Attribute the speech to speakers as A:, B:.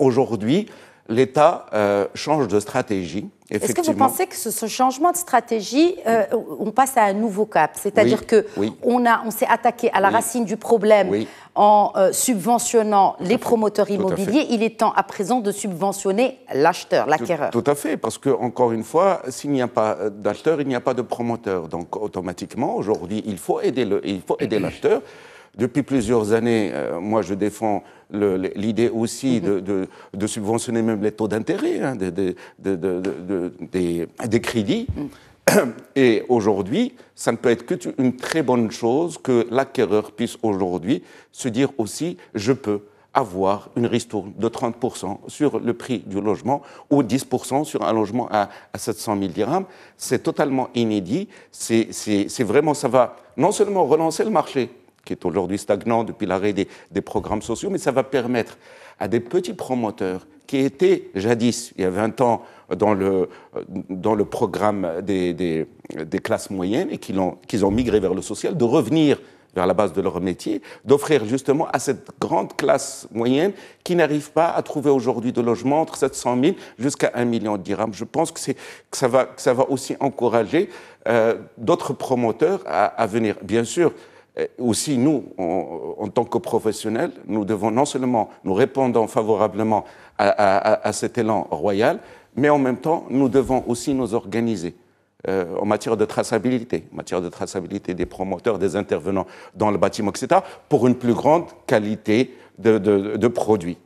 A: aujourd'hui, l'État euh, change de stratégie.
B: Est-ce que vous pensez que ce, changement de stratégie, euh, on passe à un nouveau cap? C'est-à-dire qu'on que on, a, on s'est attaqué à la racine du problème en euh, subventionnant les promoteurs immobiliers. Il est temps à présent de subventionner l'acheteur, l'acquéreur.
A: Tout, à fait, parce que encore une fois, s'il n'y a pas d'acheteur, il n'y a pas de promoteur. Donc automatiquement, aujourd'hui, il faut aider l'acheteur. Depuis plusieurs années, euh, moi, je défends l'idée aussi mhm. de, subventionner même les taux d'intérêt hein, des, crédits. Mhm. Et aujourd'hui, ça ne peut être qu'une très bonne chose que l'acquéreur puisse aujourd'hui se dire aussi, je peux avoir une ristourne de 30% sur le prix du logement ou 10% sur un logement à, 700 000 dirhams. C'est totalement inédit. C'est vraiment, ça va non seulement relancer le marché, qui est aujourd'hui stagnant depuis l'arrêt des, programmes sociaux, mais ça va permettre à des petits promoteurs qui étaient jadis, il y a 20 ans, dans le, dans le programme des, classes moyennes et qui ont, ont migré vers le social, de revenir vers la base de leur métier, d'offrir justement à cette grande classe moyenne qui n'arrive pas à trouver aujourd'hui de logement entre 700 000 jusqu'à 1 million de dirhams. Je pense que, que, ça, va, ça va aussi encourager euh, d'autres promoteurs à, à, venir. Bien sûr, aussi, nous, en tant que professionnels, nous devons non seulement nous répondre favorablement à, cet élan royal, mais en même temps, nous devons aussi nous organiser. Euh, en matière de traçabilité, en matière de traçabilité des promoteurs, des intervenants dans le bâtiment, etc., pour une plus grande qualité de produits.